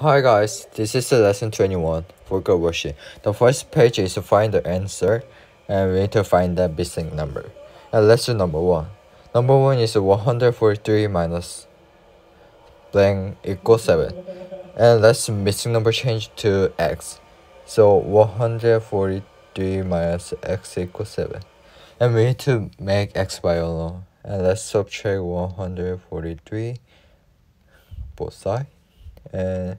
Hi guys, this is the lesson 21 for good worksheet. The first page is to find the answer and we need to find the missing number. And lesson number 1. Number 1 is 143 minus blank equals 7. And let's missing number change to x. So 143 minus x equals 7. And we need to make x by alone. And let's subtract 143 both sides. And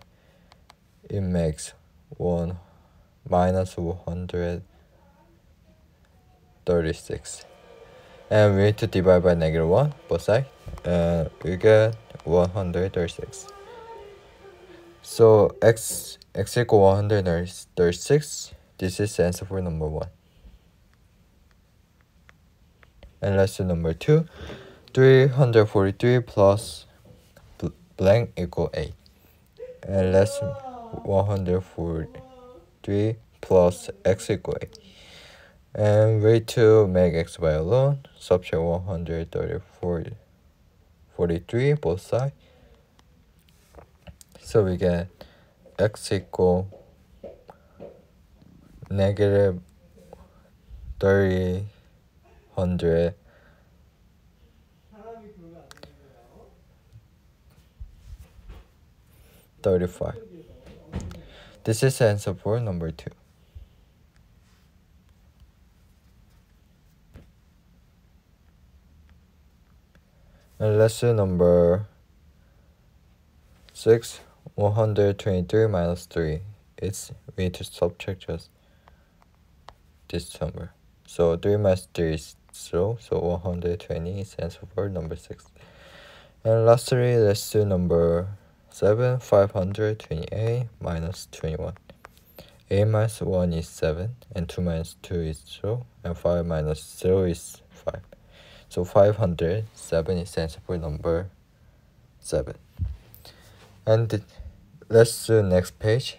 it makes 1 minus 136 and we need to divide by negative 1 both sides and we get 136 so x x equal 136 this is answer for number 1 and let's do number 2 343 plus blank equal 8 and let's 143 plus x equal And way to make x by alone, subtract 134 43 both sides. So we get x equal negative 300 35 this is answer for number 2. And lesson number 6, 123 minus 3. It's, we need to subtract just this number. So 3 minus 3 is 0, so 120 is answer for number 6. And lastly, let's do number 7 528 minus 21 a minus 1 is 7 and 2 minus 2 is 0 and 5 minus 0 is 5 so 507 is sensible number 7 and let's do next page